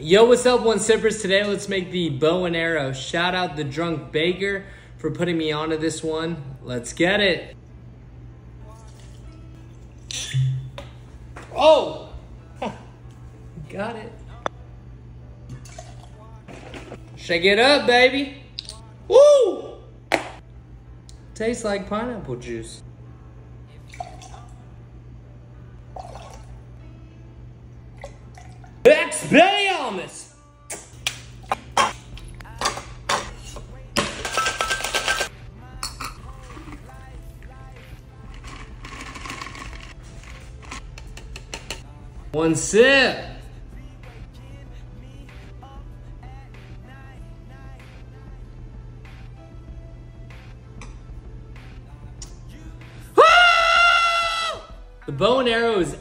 Yo, what's up, one sippers? Today, let's make the bow and arrow. Shout out the drunk baker for putting me onto this one. Let's get it. Oh! Got it. Shake it up, baby. Woo! Tastes like pineapple juice. Expelliarmus! One sip. The bow and arrow is